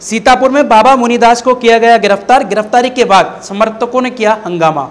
सीतापुर में बाबा मुनिदास को किया गया गिरफ़्तार। गिरफ्तारी के बाद समर्थकों ने किया हंगामा।